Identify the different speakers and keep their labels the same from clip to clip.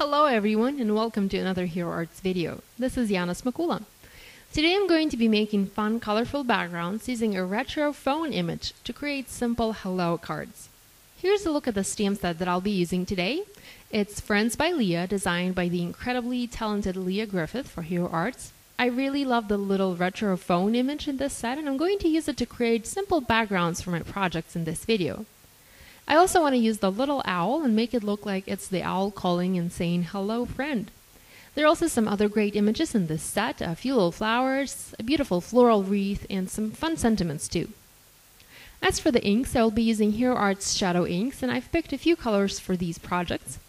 Speaker 1: Hello everyone and welcome to another Hero Arts video. This is Yana Smakula. Today I'm going to be making fun colorful backgrounds using a retro phone image to create simple hello cards. Here's a look at the stamp set that I'll be using today. It's Friends by Lia, designed by the incredibly talented Lia Griffith for Hero Arts. I really love the little retro phone image in this set and I'm going to use it to create simple backgrounds for my projects in this video. I also want to use the little owl and make it look like it's the owl calling and saying hello friend. There are also some other great images in this set, a few little flowers, a beautiful floral wreath, and some fun sentiments too. As for the inks, I will be using Hero Arts Shadow inks, and I've picked a few colors for these projects.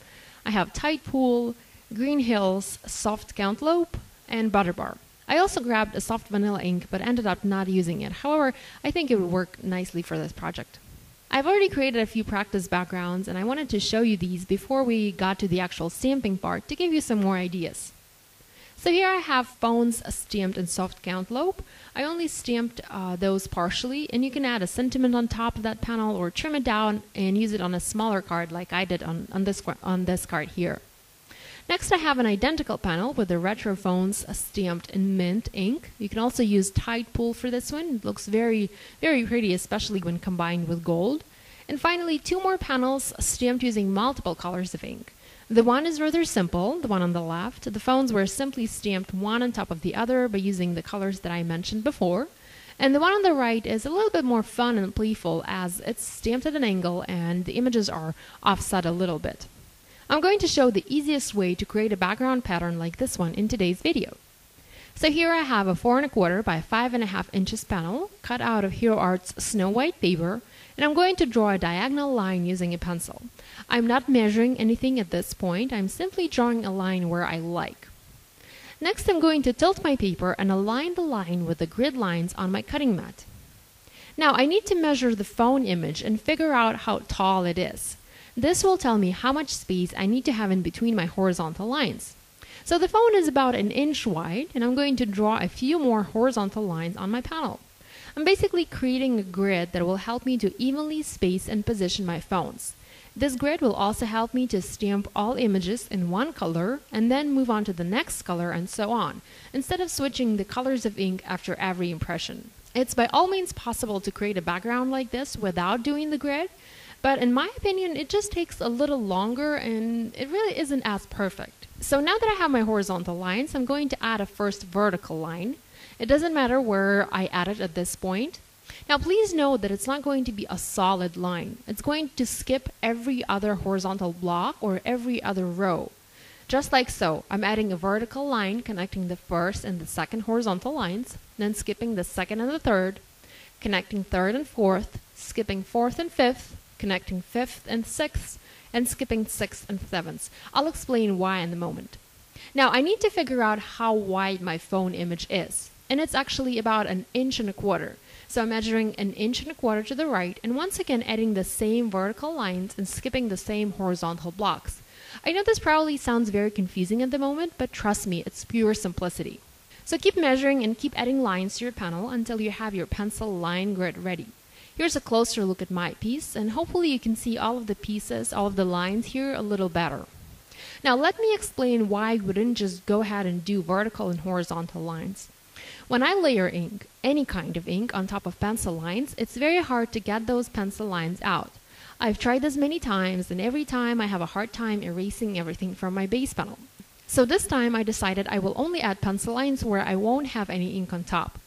Speaker 1: I have Tide Pool, Green Hills, Soft Cantaloupe, and Butterbar. I also grabbed a soft vanilla ink, but ended up not using it. However, I think it would work nicely for this project. I've already created a few practice backgrounds and I wanted to show you these before we got to the actual stamping part to give you some more ideas. So here I have phones stamped in soft cantaloupe. I only stamped uh, those partially and you can add a sentiment on top of that panel or trim it down and use it on a smaller card like I did on, on, this, on this card here. Next I have an identical panel with the retro phones stamped in mint ink. You can also use Tide Pool for this one. It looks very, very pretty, especially when combined with gold. And finally, two more panels stamped using multiple colors of ink. The one is rather simple, the one on the left. The phones were simply stamped one on top of the other by using the colors that I mentioned before. And the one on the right is a little bit more fun and playful as it's stamped at an angle and the images are offset a little bit. I'm going to show the easiest way to create a background pattern like this one in today's video. So here I have a 4 and a quarter by 5 and a half inches panel cut out of Hero Arts Snow White paper and I'm going to draw a diagonal line using a pencil. I'm not measuring anything at this point, I'm simply drawing a line where I like. Next I'm going to tilt my paper and align the line with the grid lines on my cutting mat. Now I need to measure the phone image and figure out how tall it is. This will tell me how much space I need to have in between my horizontal lines. So the phone is about an inch wide and I'm going to draw a few more horizontal lines on my panel. I'm basically creating a grid that will help me to evenly space and position my phones. This grid will also help me to stamp all images in one color and then move on to the next color and so on, instead of switching the colors of ink after every impression. It's by all means possible to create a background like this without doing the grid, but in my opinion, it just takes a little longer and it really isn't as perfect. So now that I have my horizontal lines, I'm going to add a first vertical line. It doesn't matter where I add it at this point. Now please note that it's not going to be a solid line. It's going to skip every other horizontal block or every other row. Just like so, I'm adding a vertical line connecting the first and the second horizontal lines, then skipping the second and the third, connecting third and fourth, skipping fourth and fifth, connecting fifth and sixth, and skipping sixth and seventh. I'll explain why in a moment. Now, I need to figure out how wide my phone image is, and it's actually about an inch and a quarter. So I'm measuring an inch and a quarter to the right, and once again adding the same vertical lines and skipping the same horizontal blocks. I know this probably sounds very confusing at the moment, but trust me, it's pure simplicity. So keep measuring and keep adding lines to your panel until you have your pencil line grid ready. Here's a closer look at my piece, and hopefully you can see all of the pieces, all of the lines here a little better. Now let me explain why we didn't just go ahead and do vertical and horizontal lines. When I layer ink, any kind of ink, on top of pencil lines, it's very hard to get those pencil lines out. I've tried this many times, and every time I have a hard time erasing everything from my base panel. So this time I decided I will only add pencil lines where I won't have any ink on top.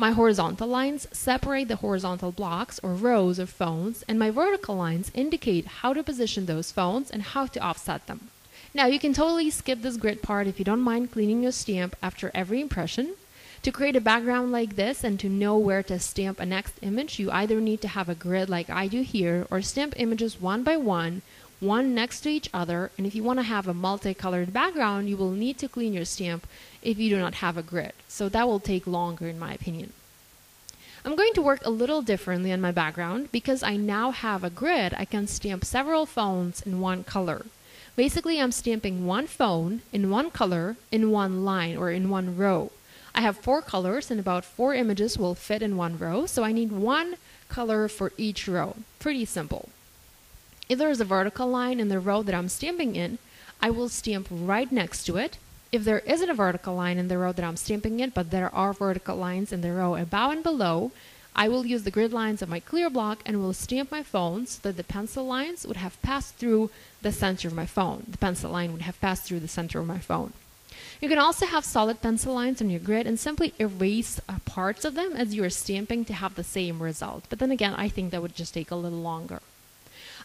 Speaker 1: My horizontal lines separate the horizontal blocks or rows of phones, and my vertical lines indicate how to position those phones and how to offset them. Now you can totally skip this grid part if you don't mind cleaning your stamp after every impression. To create a background like this and to know where to stamp a next image, you either need to have a grid like I do here or stamp images one by one one next to each other. And if you want to have a multicolored background, you will need to clean your stamp if you do not have a grid. So that will take longer in my opinion. I'm going to work a little differently on my background because I now have a grid. I can stamp several phones in one color. Basically, I'm stamping one phone in one color in one line or in one row. I have four colors and about four images will fit in one row, so I need one color for each row. Pretty simple. If there is a vertical line in the row that I'm stamping in, I will stamp right next to it. If there isn't a vertical line in the row that I'm stamping it, but there are vertical lines in the row above and below, I will use the grid lines of my clear block and will stamp my phone so that the pencil lines would have passed through the center of my phone. The pencil line would have passed through the center of my phone. You can also have solid pencil lines on your grid and simply erase uh, parts of them as you are stamping to have the same result. But then again, I think that would just take a little longer.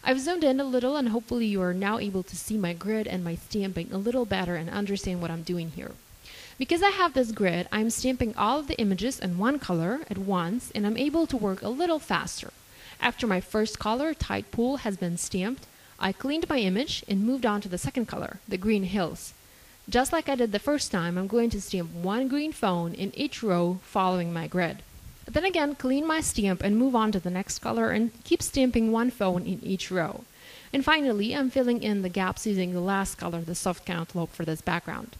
Speaker 1: I've zoomed in a little and hopefully you are now able to see my grid and my stamping a little better and understand what I'm doing here. Because I have this grid, I'm stamping all of the images in one color at once and I'm able to work a little faster. After my first color, Tide Pool, has been stamped, I cleaned my image and moved on to the second color, the green hills. Just like I did the first time, I'm going to stamp one green phone in each row following my grid. Then again, clean my stamp and move on to the next color and keep stamping one phone in each row. And finally, I'm filling in the gaps using the last color, the soft cantaloupe, for this background.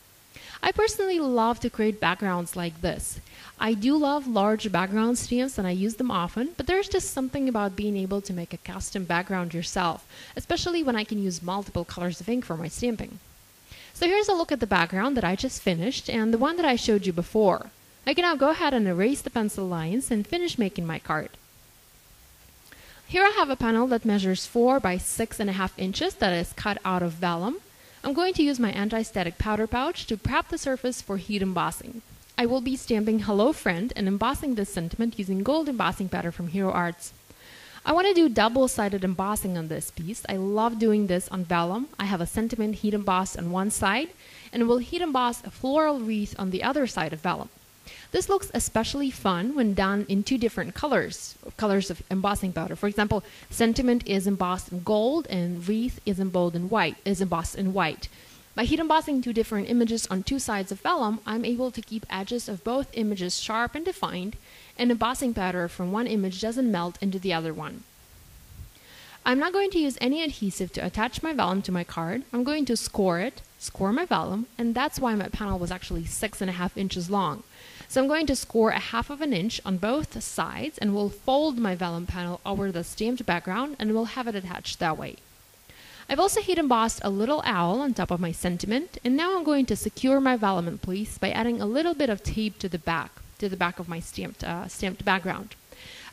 Speaker 1: I personally love to create backgrounds like this. I do love large background stamps and I use them often, but there's just something about being able to make a custom background yourself, especially when I can use multiple colors of ink for my stamping. So here's a look at the background that I just finished and the one that I showed you before. I can now go ahead and erase the pencil lines and finish making my card. Here I have a panel that measures 4 by 6.5 inches that is cut out of vellum. I'm going to use my anti-static powder pouch to prep the surface for heat embossing. I will be stamping Hello Friend and embossing this sentiment using gold embossing powder from Hero Arts. I want to do double-sided embossing on this piece. I love doing this on vellum. I have a sentiment heat embossed on one side and will heat emboss a floral wreath on the other side of vellum. This looks especially fun when done in two different colors, colors of embossing powder. For example, sentiment is embossed in gold and wreath is embossed in white, is embossed in white. By heat embossing two different images on two sides of vellum, I'm able to keep edges of both images sharp and defined, and embossing powder from one image doesn't melt into the other one. I'm not going to use any adhesive to attach my vellum to my card. I'm going to score it, score my vellum, and that's why my panel was actually six and a half inches long. So I'm going to score a half of an inch on both sides and will fold my vellum panel over the stamped background and will have it attached that way. I've also heat embossed a little owl on top of my sentiment and now I'm going to secure my vellum in place by adding a little bit of tape to the back, to the back of my stamped, uh, stamped background.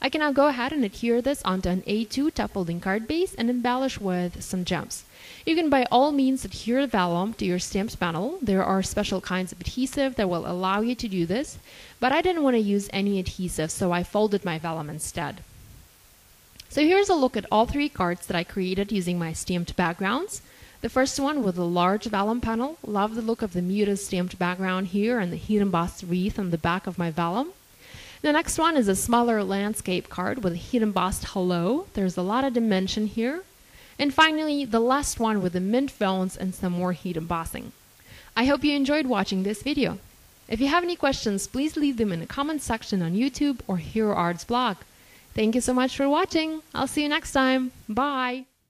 Speaker 1: I can now go ahead and adhere this onto an A2 top folding card base and embellish with some gems. You can by all means adhere vellum to your stamped panel. There are special kinds of adhesive that will allow you to do this, but I didn't want to use any adhesive so I folded my vellum instead. So here's a look at all three cards that I created using my stamped backgrounds. The first one with a large vellum panel. Love the look of the muted stamped background here and the heat embossed wreath on the back of my vellum. The next one is a smaller landscape card with a heat embossed hello. There's a lot of dimension here. And finally, the last one with the mint phones and some more heat embossing. I hope you enjoyed watching this video. If you have any questions, please leave them in the comment section on YouTube or Hero Arts blog. Thank you so much for watching. I'll see you next time. Bye.